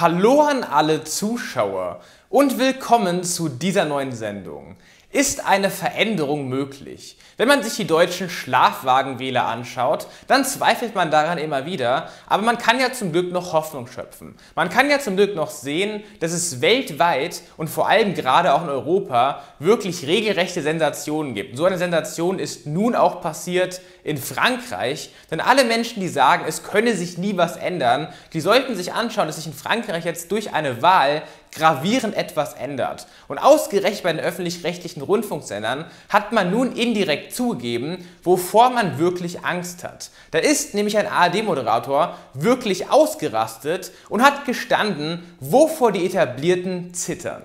Hallo an alle Zuschauer und willkommen zu dieser neuen Sendung. Ist eine Veränderung möglich? Wenn man sich die deutschen Schlafwagenwähler anschaut, dann zweifelt man daran immer wieder, aber man kann ja zum Glück noch Hoffnung schöpfen. Man kann ja zum Glück noch sehen, dass es weltweit und vor allem gerade auch in Europa wirklich regelrechte Sensationen gibt. So eine Sensation ist nun auch passiert in Frankreich, denn alle Menschen, die sagen, es könne sich nie was ändern, die sollten sich anschauen, dass sich in Frankreich jetzt durch eine Wahl gravierend etwas ändert. Und ausgerechnet bei den öffentlich-rechtlichen Rundfunksendern hat man nun indirekt zugegeben, wovor man wirklich Angst hat. Da ist nämlich ein ARD-Moderator wirklich ausgerastet und hat gestanden, wovor die Etablierten zittern.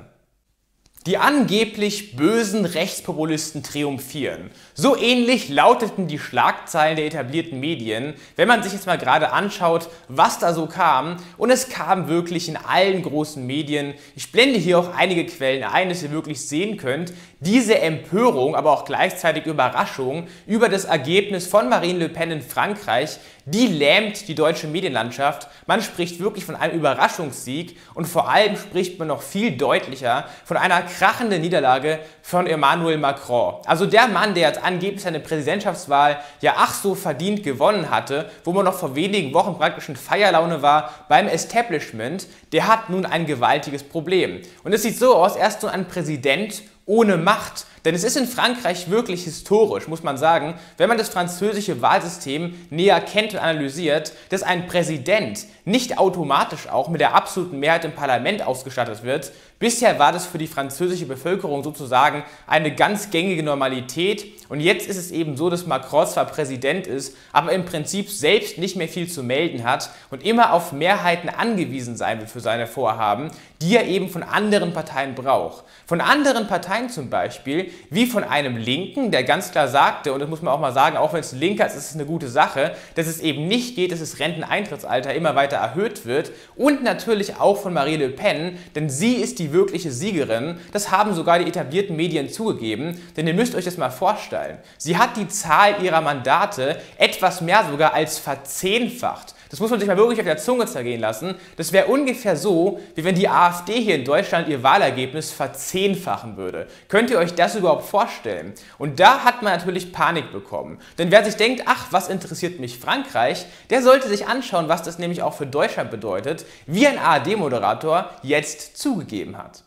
Die angeblich bösen Rechtspopulisten triumphieren. So ähnlich lauteten die Schlagzeilen der etablierten Medien, wenn man sich jetzt mal gerade anschaut, was da so kam. Und es kam wirklich in allen großen Medien. Ich blende hier auch einige Quellen ein, dass ihr wirklich sehen könnt, diese Empörung, aber auch gleichzeitig Überraschung über das Ergebnis von Marine Le Pen in Frankreich, die lähmt die deutsche Medienlandschaft. Man spricht wirklich von einem Überraschungssieg und vor allem spricht man noch viel deutlicher von einer krachenden Niederlage von Emmanuel Macron. Also der Mann, der jetzt angeblich seine Präsidentschaftswahl ja ach so verdient gewonnen hatte, wo man noch vor wenigen Wochen praktisch in Feierlaune war beim Establishment, der hat nun ein gewaltiges Problem. Und es sieht so aus, erst so ein Präsident ohne Macht. Denn es ist in Frankreich wirklich historisch, muss man sagen, wenn man das französische Wahlsystem näher kennt und analysiert, dass ein Präsident nicht automatisch auch mit der absoluten Mehrheit im Parlament ausgestattet wird. Bisher war das für die französische Bevölkerung sozusagen eine ganz gängige Normalität und jetzt ist es eben so, dass Macron zwar Präsident ist, aber im Prinzip selbst nicht mehr viel zu melden hat und immer auf Mehrheiten angewiesen sein wird für seine Vorhaben, die er eben von anderen Parteien braucht. Von anderen Parteien zum Beispiel, wie von einem Linken, der ganz klar sagte, und das muss man auch mal sagen, auch wenn es Linker ist, ist es eine gute Sache, dass es eben nicht geht, dass das Renteneintrittsalter immer weiter erhöht wird und natürlich auch von Marie Le Pen, denn sie ist die wirkliche Siegerin. Das haben sogar die etablierten Medien zugegeben, denn ihr müsst euch das mal vorstellen. Sie hat die Zahl ihrer Mandate etwas mehr sogar als verzehnfacht. Das muss man sich mal wirklich auf der Zunge zergehen lassen. Das wäre ungefähr so, wie wenn die AfD hier in Deutschland ihr Wahlergebnis verzehnfachen würde. Könnt ihr euch das überhaupt vorstellen? Und da hat man natürlich Panik bekommen. Denn wer sich denkt, ach, was interessiert mich Frankreich, der sollte sich anschauen, was das nämlich auch für Deutschland bedeutet, wie ein ARD-Moderator jetzt zugegeben hat.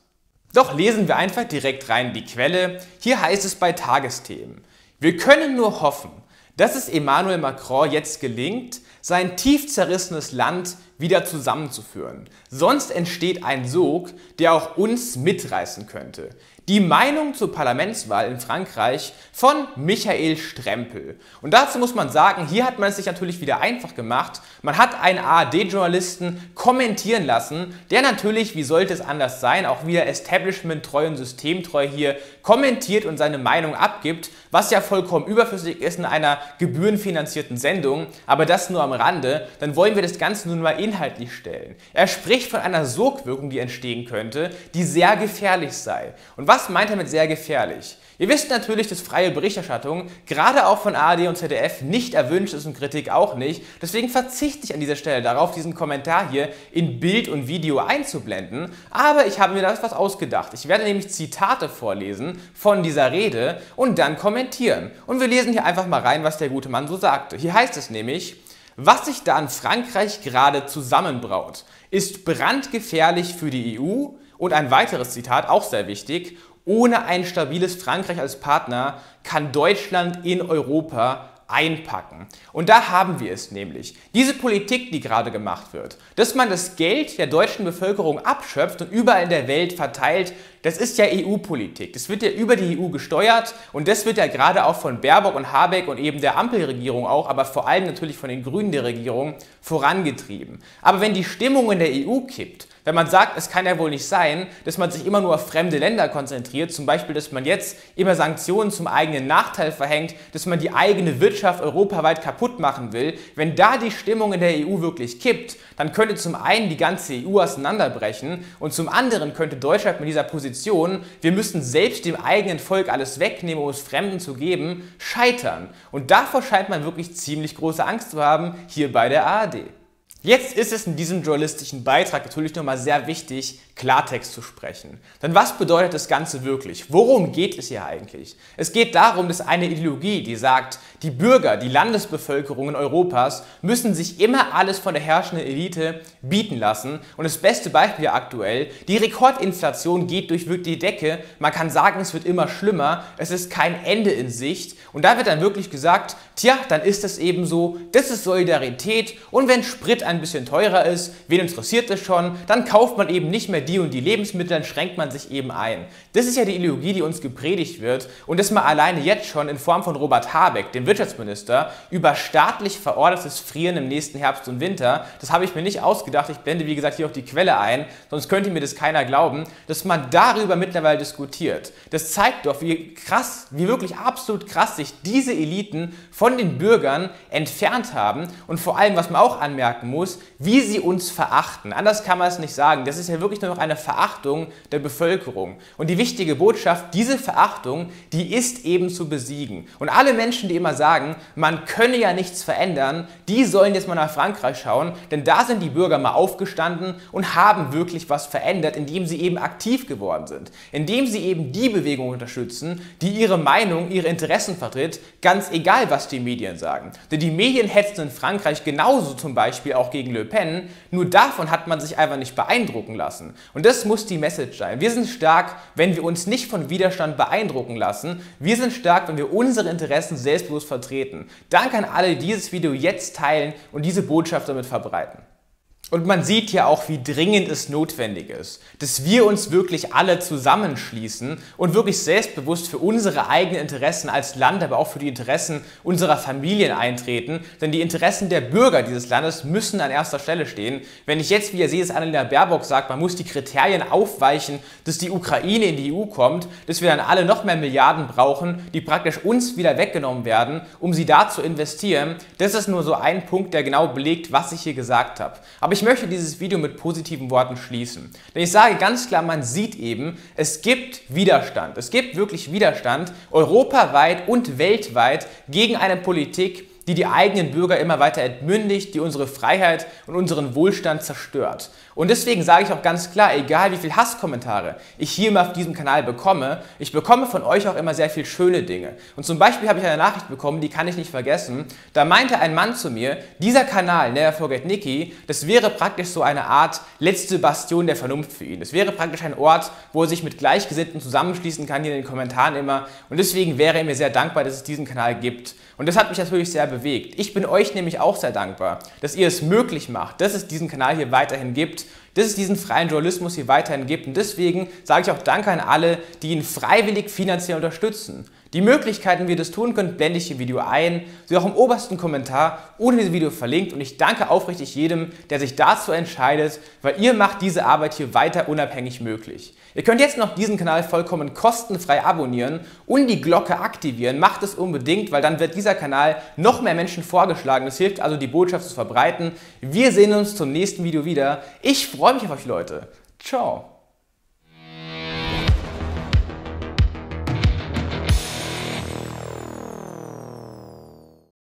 Doch lesen wir einfach direkt rein die Quelle. Hier heißt es bei Tagesthemen. Wir können nur hoffen, dass es Emmanuel Macron jetzt gelingt, sein tief zerrissenes Land wieder zusammenzuführen. Sonst entsteht ein Sog, der auch uns mitreißen könnte. Die Meinung zur Parlamentswahl in Frankreich von Michael Strempel. Und dazu muss man sagen, hier hat man es sich natürlich wieder einfach gemacht. Man hat einen ARD-Journalisten kommentieren lassen, der natürlich, wie sollte es anders sein, auch wieder establishment-treu und systemtreu hier kommentiert und seine Meinung abgibt, was ja vollkommen überflüssig ist in einer gebührenfinanzierten Sendung, aber das nur am Rande, dann wollen wir das Ganze nun mal inhaltlich stellen. Er spricht von einer Sogwirkung, die entstehen könnte, die sehr gefährlich sei. Und was meint er mit sehr gefährlich? Ihr wisst natürlich, dass freie Berichterstattung, gerade auch von ARD und ZDF, nicht erwünscht ist und Kritik auch nicht. Deswegen verzichte ich an dieser Stelle darauf, diesen Kommentar hier in Bild und Video einzublenden. Aber ich habe mir da etwas ausgedacht. Ich werde nämlich Zitate vorlesen von dieser Rede und dann kommentieren. Und wir lesen hier einfach mal rein, was der gute Mann so sagte. Hier heißt es nämlich, was sich da in Frankreich gerade zusammenbraut, ist brandgefährlich für die EU. Und ein weiteres Zitat, auch sehr wichtig, ohne ein stabiles Frankreich als Partner kann Deutschland in Europa einpacken. Und da haben wir es nämlich. Diese Politik, die gerade gemacht wird, dass man das Geld der deutschen Bevölkerung abschöpft und überall in der Welt verteilt, das ist ja EU-Politik. Das wird ja über die EU gesteuert und das wird ja gerade auch von Baerbock und Habeck und eben der Ampelregierung auch, aber vor allem natürlich von den Grünen der Regierung vorangetrieben. Aber wenn die Stimmung in der EU kippt, wenn man sagt, es kann ja wohl nicht sein, dass man sich immer nur auf fremde Länder konzentriert, zum Beispiel, dass man jetzt immer Sanktionen zum eigenen Nachteil verhängt, dass man die eigene Wirtschaft europaweit kaputt machen will, wenn da die Stimmung in der EU wirklich kippt, dann könnte zum einen die ganze EU auseinanderbrechen und zum anderen könnte Deutschland mit dieser Position, wir müssen selbst dem eigenen Volk alles wegnehmen, um es Fremden zu geben, scheitern. Und davor scheint man wirklich ziemlich große Angst zu haben, hier bei der ARD. Jetzt ist es in diesem journalistischen Beitrag natürlich nochmal sehr wichtig, Klartext zu sprechen. Denn was bedeutet das Ganze wirklich? Worum geht es hier eigentlich? Es geht darum, dass eine Ideologie, die sagt, die Bürger, die Landesbevölkerungen Europas müssen sich immer alles von der herrschenden Elite bieten lassen. Und das beste Beispiel aktuell, die Rekordinflation geht durch wirklich die Decke. Man kann sagen, es wird immer schlimmer. Es ist kein Ende in Sicht. Und da wird dann wirklich gesagt, tja, dann ist es eben so, das ist Solidarität. Und wenn Sprit ein bisschen teurer ist, wen interessiert das schon, dann kauft man eben nicht mehr die und die Lebensmittel, dann schränkt man sich eben ein. Das ist ja die Ideologie, die uns gepredigt wird und das mal alleine jetzt schon in Form von Robert Habeck, dem Wirtschaftsminister, über staatlich verordetes Frieren im nächsten Herbst und Winter. Das habe ich mir nicht ausgedacht. Ich blende, wie gesagt, hier auch die Quelle ein, sonst könnte mir das keiner glauben, dass man darüber mittlerweile diskutiert. Das zeigt doch, wie krass, wie wirklich absolut krass sich diese Eliten von den Bürgern entfernt haben und vor allem, was man auch anmerken muss, muss, wie sie uns verachten. Anders kann man es nicht sagen. Das ist ja wirklich nur noch eine Verachtung der Bevölkerung. Und die wichtige Botschaft, diese Verachtung, die ist eben zu besiegen. Und alle Menschen, die immer sagen, man könne ja nichts verändern, die sollen jetzt mal nach Frankreich schauen, denn da sind die Bürger mal aufgestanden und haben wirklich was verändert, indem sie eben aktiv geworden sind. Indem sie eben die Bewegung unterstützen, die ihre Meinung, ihre Interessen vertritt, ganz egal, was die Medien sagen. Denn die Medien hetzen in Frankreich genauso zum Beispiel auch gegen Le Pen. Nur davon hat man sich einfach nicht beeindrucken lassen. Und das muss die Message sein. Wir sind stark, wenn wir uns nicht von Widerstand beeindrucken lassen. Wir sind stark, wenn wir unsere Interessen selbstbewusst vertreten. Danke an alle, die dieses Video jetzt teilen und diese Botschaft damit verbreiten. Und man sieht ja auch, wie dringend es notwendig ist, dass wir uns wirklich alle zusammenschließen und wirklich selbstbewusst für unsere eigenen Interessen als Land, aber auch für die Interessen unserer Familien eintreten. Denn die Interessen der Bürger dieses Landes müssen an erster Stelle stehen. Wenn ich jetzt, wie ihr seht, es Annalena Baerbock sagt, man muss die Kriterien aufweichen, dass die Ukraine in die EU kommt, dass wir dann alle noch mehr Milliarden brauchen, die praktisch uns wieder weggenommen werden, um sie da zu investieren. Das ist nur so ein Punkt, der genau belegt, was ich hier gesagt habe. Aber ich möchte dieses Video mit positiven Worten schließen. Denn ich sage ganz klar, man sieht eben, es gibt Widerstand. Es gibt wirklich Widerstand europaweit und weltweit gegen eine Politik, die die eigenen Bürger immer weiter entmündigt, die unsere Freiheit und unseren Wohlstand zerstört. Und deswegen sage ich auch ganz klar, egal wie viele Hasskommentare ich hier immer auf diesem Kanal bekomme, ich bekomme von euch auch immer sehr viel schöne Dinge. Und zum Beispiel habe ich eine Nachricht bekommen, die kann ich nicht vergessen. Da meinte ein Mann zu mir, dieser Kanal, Never Forget Nikki, das wäre praktisch so eine Art letzte Bastion der Vernunft für ihn. Das wäre praktisch ein Ort, wo er sich mit Gleichgesinnten zusammenschließen kann, hier in den Kommentaren immer. Und deswegen wäre er mir sehr dankbar, dass es diesen Kanal gibt. Und das hat mich natürlich sehr bewegt. Ich bin euch nämlich auch sehr dankbar, dass ihr es möglich macht, dass es diesen Kanal hier weiterhin gibt, dass es diesen freien Journalismus hier weiterhin gibt. Und deswegen sage ich auch Danke an alle, die ihn freiwillig finanziell unterstützen. Die Möglichkeiten, wie ihr das tun könnt, blende ich im Video ein, sie auch im obersten Kommentar unter diesem Video verlinkt und ich danke aufrichtig jedem, der sich dazu entscheidet, weil ihr macht diese Arbeit hier weiter unabhängig möglich. Ihr könnt jetzt noch diesen Kanal vollkommen kostenfrei abonnieren und die Glocke aktivieren. Macht es unbedingt, weil dann wird dieser Kanal noch mehr Menschen vorgeschlagen. Es hilft also, die Botschaft zu verbreiten. Wir sehen uns zum nächsten Video wieder. Ich freue mich auf euch, Leute. Ciao.